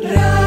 Radio.